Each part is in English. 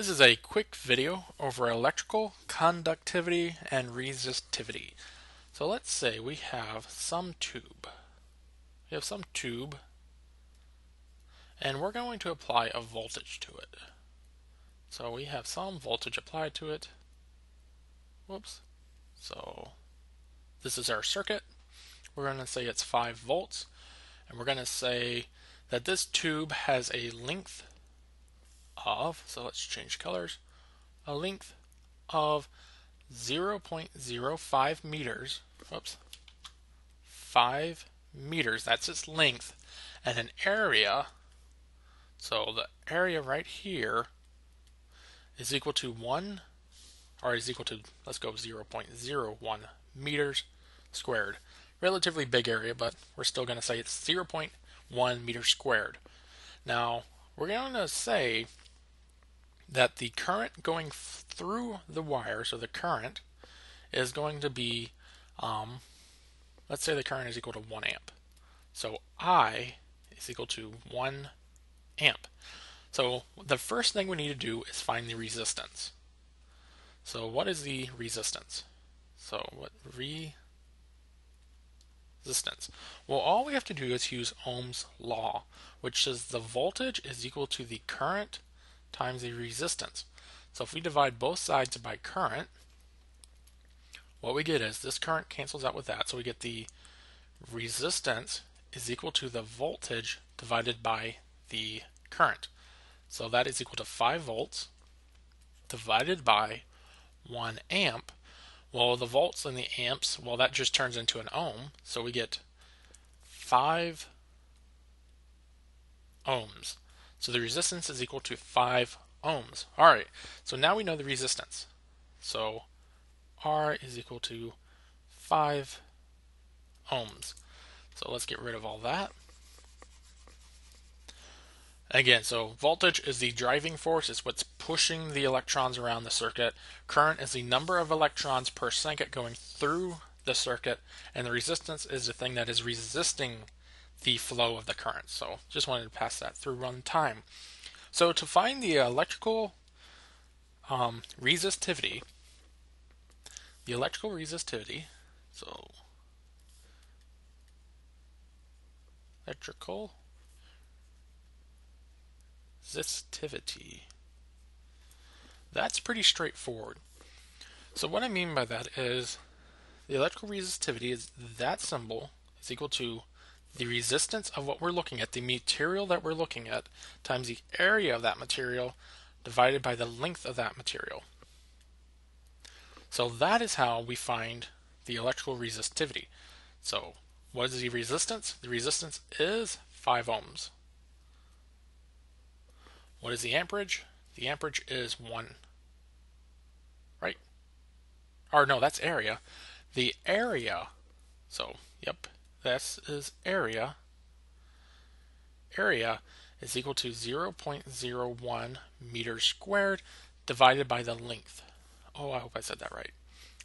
This is a quick video over electrical conductivity and resistivity. So let's say we have some tube. We have some tube and we're going to apply a voltage to it. So we have some voltage applied to it. Whoops. So this is our circuit. We're going to say it's 5 volts and we're going to say that this tube has a length of, so let's change colors, a length of 0.05 meters, whoops, 5 meters, that's its length, and an area, so the area right here is equal to 1, or is equal to, let's go 0.01 meters squared. Relatively big area, but we're still going to say it's 0.1 meters squared. Now, we're going to say that the current going through the wire, so the current, is going to be, um, let's say the current is equal to 1 amp. So I is equal to 1 amp. So the first thing we need to do is find the resistance. So what is the resistance? So what resistance? Well, all we have to do is use Ohm's law, which says the voltage is equal to the current times the resistance. So if we divide both sides by current, what we get is this current cancels out with that. So we get the resistance is equal to the voltage divided by the current. So that is equal to 5 volts divided by 1 amp. Well, the volts and the amps, well, that just turns into an ohm. So we get 5 ohms. So the resistance is equal to 5 ohms. All right, so now we know the resistance. So R is equal to 5 ohms. So let's get rid of all that. Again, so voltage is the driving force, it's what's pushing the electrons around the circuit. Current is the number of electrons per second going through the circuit, and the resistance is the thing that is resisting the flow of the current. So just wanted to pass that through one time. So to find the electrical um, resistivity, the electrical resistivity, so electrical resistivity. That's pretty straightforward. So what I mean by that is the electrical resistivity is that symbol is equal to the resistance of what we're looking at, the material that we're looking at, times the area of that material divided by the length of that material. So that is how we find the electrical resistivity. So what is the resistance? The resistance is 5 ohms. What is the amperage? The amperage is 1. Right? Or no, that's area. The area, so, yep, this is area. Area is equal to 0.01 meters squared divided by the length. Oh, I hope I said that right.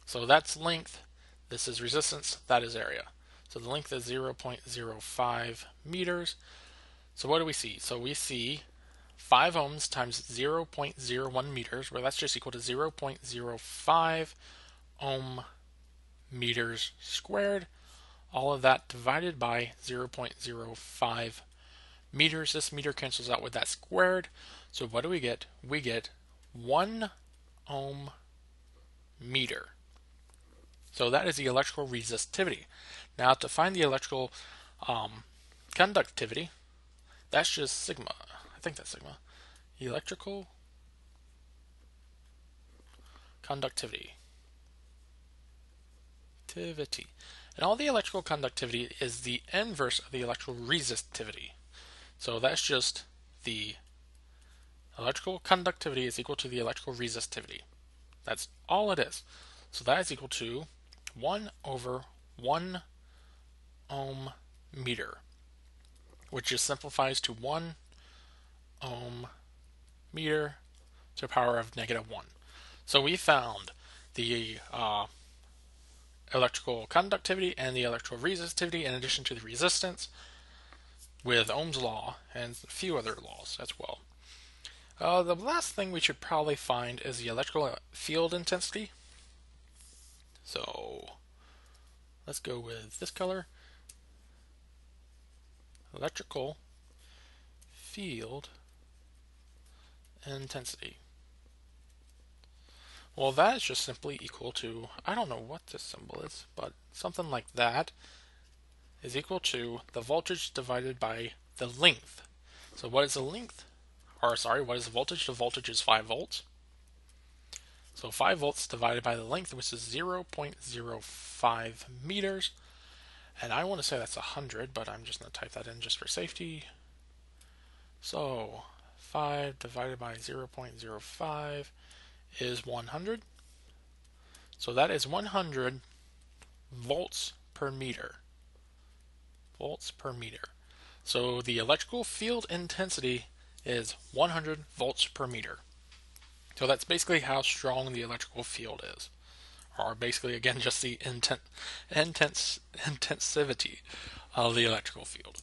So that's length, this is resistance, that is area. So the length is 0.05 meters. So what do we see? So we see 5 ohms times 0.01 meters, where that's just equal to 0.05 ohm meters squared all of that divided by 0.05 meters. This meter cancels out with that squared. So what do we get? We get 1 ohm meter. So that is the electrical resistivity. Now to find the electrical um, conductivity, that's just sigma. Think that's sigma. Electrical conductivity. Conductivity. And all the electrical conductivity is the inverse of the electrical resistivity. So that's just the electrical conductivity is equal to the electrical resistivity. That's all it is. So that is equal to 1 over 1 ohm meter, which just simplifies to 1 ohm meter to the power of negative 1. So we found the uh, electrical conductivity and the electrical resistivity in addition to the resistance with Ohm's law and a few other laws as well. Uh, the last thing we should probably find is the electrical field intensity. So let's go with this color. Electrical field intensity. Well, that is just simply equal to, I don't know what this symbol is, but something like that is equal to the voltage divided by the length. So what is the length? Or sorry, what is the voltage? The voltage is 5 volts. So 5 volts divided by the length, which is 0.05 meters. And I want to say that's 100, but I'm just going to type that in just for safety. So 5 divided by 0.05 is 100. So that is 100 volts per meter. Volts per meter. So the electrical field intensity is 100 volts per meter. So that's basically how strong the electrical field is. Or basically, again, just the intent, intense, intensivity of the electrical field.